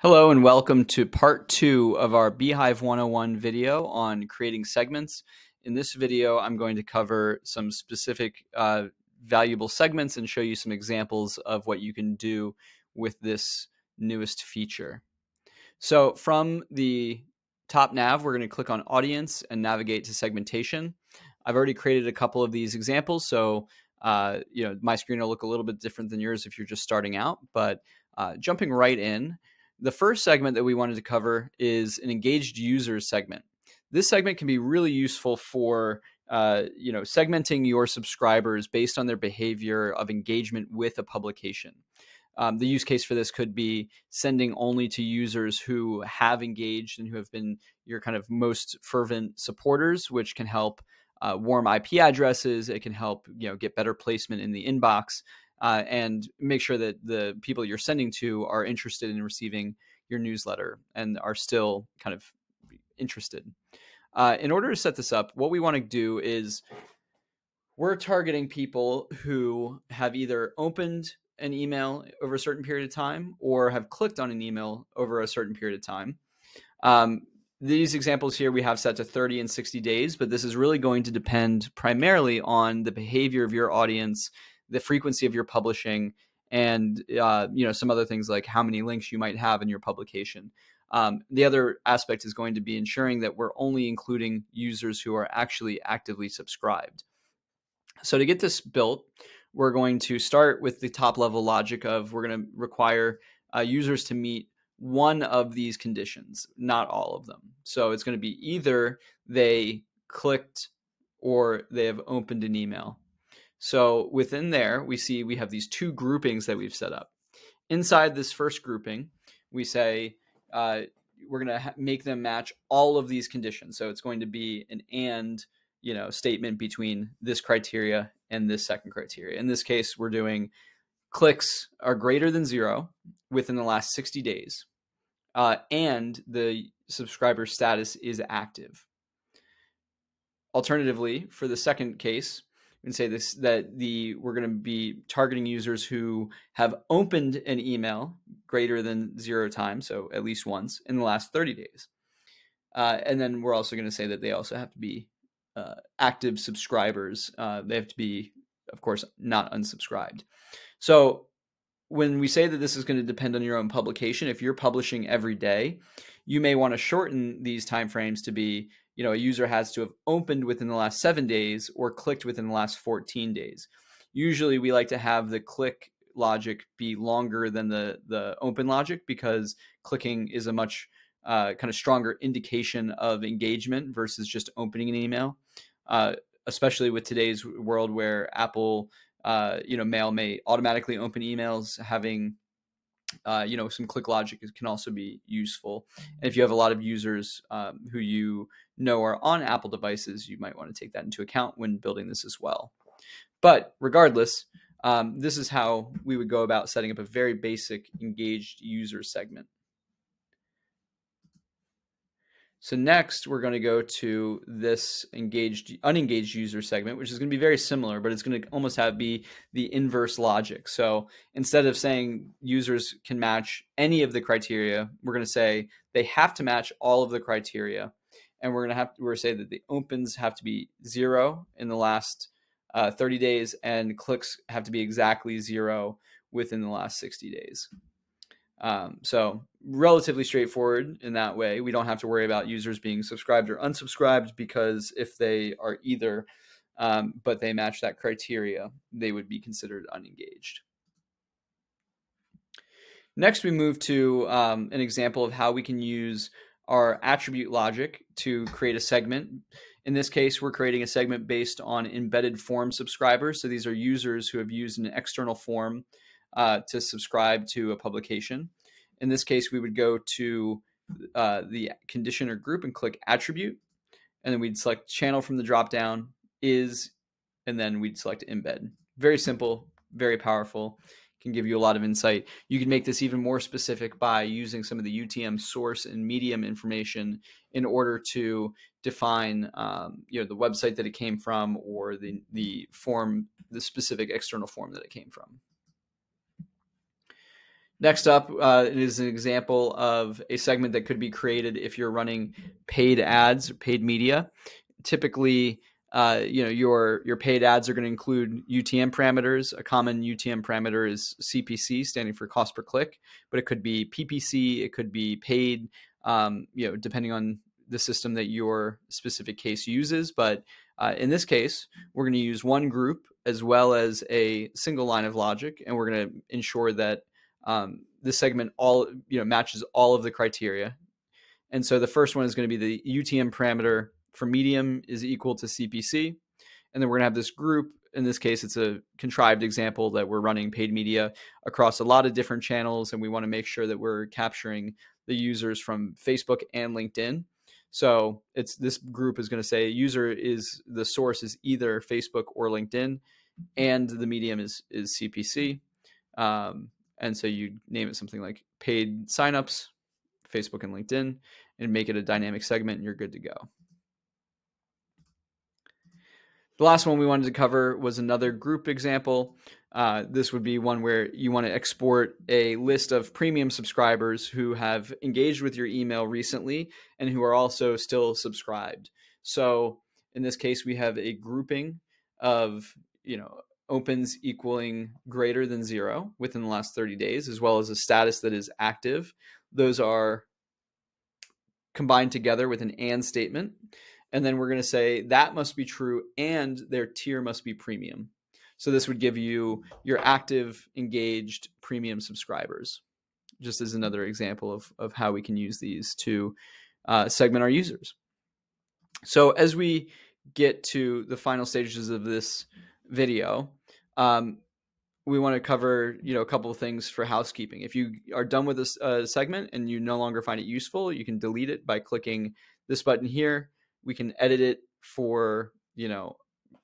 Hello and welcome to part two of our beehiiv 101 video on creating segments. In this video, I'm going to cover some specific uh, valuable segments and show you some examples of what you can do with this newest feature. So from the top nav, we're going to click on audience and navigate to segmentation. I've already created a couple of these examples, so uh, you know my screen will look a little bit different than yours if you're just starting out, but uh, jumping right in, the first segment that we wanted to cover is an engaged users segment. This segment can be really useful for uh, you know segmenting your subscribers based on their behavior of engagement with a publication. Um, the use case for this could be sending only to users who have engaged and who have been your kind of most fervent supporters, which can help uh, warm IP addresses. It can help you know get better placement in the inbox uh, and make sure that the people you're sending to are interested in receiving your newsletter and are still kind of interested. Uh, in order to set this up, what we want to do is we're targeting people who have either opened an email over a certain period of time or have clicked on an email over a certain period of time. Um, these examples here we have set to 30 and 60 days, but this is really going to depend primarily on the behavior of your audience the frequency of your publishing, and uh, you know some other things like how many links you might have in your publication. Um, the other aspect is going to be ensuring that we're only including users who are actually actively subscribed. So to get this built, we're going to start with the top level logic of we're going to require uh, users to meet one of these conditions, not all of them. So it's going to be either they clicked or they have opened an email. So within there, we see we have these two groupings that we've set up. Inside this first grouping, we say uh, we're going to ha- make them match all of these conditions. So it's going to be an and you know statement between this criteria and this second criteria. In this case, we're doing clicks are greater than zero within the last 60 days, uh, and the subscriber status is active. Alternatively, for the second case, and say this that the we're going to be targeting users who have opened an email greater than zero times, so at least once in the last 30 days. Uh, and then we're also going to say that they also have to be uh, active subscribers. Uh, they have to be, of course, not unsubscribed. So when we say that this is going to depend on your own publication, if you're publishing every day, you may want to shorten these timeframes to be you know a user has to have opened within the last seven days or clicked within the last 14 days. Usually we like to have the click logic be longer than the the open logic because clicking is a much uh, kind of stronger indication of engagement versus just opening an email uh, especially with today's world where apple uh, you know mail may automatically open emails having uh, you know, some click logic can also be useful. And if you have a lot of users um, who you know are on Apple devices, you might want to take that into account when building this as well. But regardless, um, this is how we would go about setting up a very basic engaged user segment. So next, we're going to go to this engaged, unengaged user segment, which is going to be very similar, but it's going to almost have be the inverse logic. So instead of saying users can match any of the criteria, we're going to say they have to match all of the criteria, and we're going to have we're going to say that the opens have to be zero in the last uh, 30 days, and clicks have to be exactly zero within the last 60 days. Um, so relatively straightforward in that way. We don't have to worry about users being subscribed or unsubscribed because if they are either, um, but they match that criteria, they would be considered unengaged. Next, we move to um, an example of how we can use our attribute logic to create a segment. In this case, we're creating a segment based on embedded form subscribers. So these are users who have used an external form uh, to subscribe to a publication. In this case, we would go to uh, the condition or group and click attribute, and then we'd select channel from the dropdown is, and then we'd select embed. Very simple, very powerful, can give you a lot of insight. You can make this even more specific by using some of the UTM source and medium information in order to define, um, you know, the website that it came from or the the form, the specific external form that it came from. Next up uh, is an example of a segment that could be created if you're running paid ads, paid media. Typically, uh, you know your your paid ads are going to include UTM parameters. A common UTM parameter is CPC, standing for cost per click, but it could be PPC, it could be paid. Um, you know, depending on the system that your specific case uses. But uh, in this case, we're going to use one group as well as a single line of logic, and we're going to ensure that um, this segment all you know matches all of the criteria. And so the first one is going to be the UTM parameter for medium is equal to CPC. And then we're going to have this group. In this case, it's a contrived example that we're running paid media across a lot of different channels. And we want to make sure that we're capturing the users from Facebook and LinkedIn. So it's this group is going to say user is the source is either Facebook or LinkedIn, and the medium is is CPC. Um, and so you name it something like paid signups, Facebook and LinkedIn, and make it a dynamic segment, and you're good to go. The last one we wanted to cover was another group example. Uh, this would be one where you want to export a list of premium subscribers who have engaged with your email recently and who are also still subscribed. So in this case, we have a grouping of you know opens equaling greater than zero within the last 30 days, as well as a status that is active. Those are combined together with an and statement. And then we're going to say that must be true and their tier must be premium. So this would give you your active, engaged premium subscribers, just as another example of, of how we can use these to uh, segment our users. So as we get to the final stages of this video, um, we want to cover you know a couple of things for housekeeping. If you are done with this uh, segment and you no longer find it useful, you can delete it by clicking this button here we can edit it for, you know,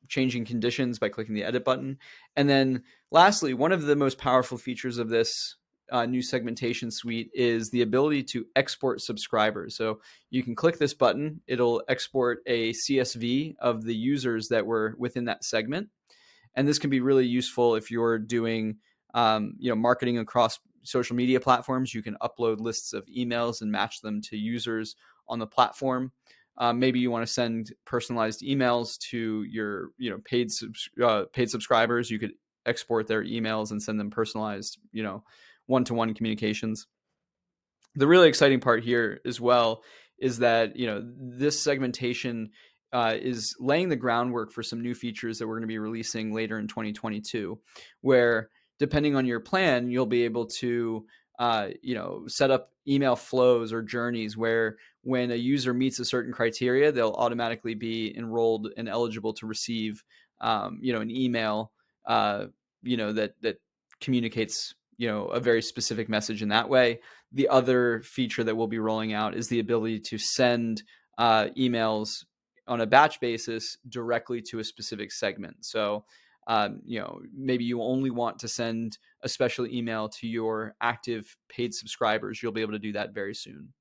changing conditions by clicking the edit button. And then lastly, one of the most powerful features of this uh, new segmentation suite is the ability to export subscribers. So you can click this button, it'll export a CSV of the users that were within that segment. And this can be really useful if you're doing um, you know marketing across social media platforms. You can upload lists of emails and match them to users on the platform. Um, maybe you want to send personalized emails to your you know paid subs- uh, paid subscribers. You could export their emails and send them personalized you know one to one communications. The really exciting part here as well is that you know this segmentation uh, is laying the groundwork for some new features that we're going to be releasing later in 2022, where depending on your plan, you'll be able to uh, you know set up email flows or journeys where when a user meets a certain criteria, they'll automatically be enrolled and eligible to receive, um, you know, an email, uh, you know, that that communicates, you know, a very specific message in that way. The other feature that we'll be rolling out is the ability to send uh, emails on a batch basis directly to a specific segment. So, um, you know, maybe you only want to send a special email to your active paid subscribers. You'll be able to do that very soon.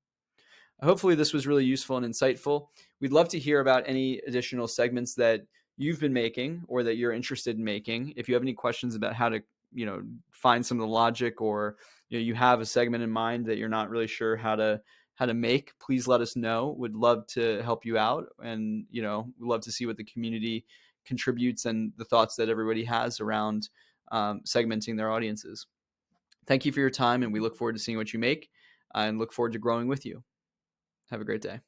Hopefully, this was really useful and insightful. We'd love to hear about any additional segments that you've been making or that you're interested in making. If you have any questions about how to, you know, find some of the logic or you know you have a segment in mind that you're not really sure how to how to make, please let us know. Would love to help you out, and you know, we love to see what the community contributes and the thoughts that everybody has around um, segmenting their audiences. Thank you for your time, and we look forward to seeing what you make and look forward to growing with you. Have a great day.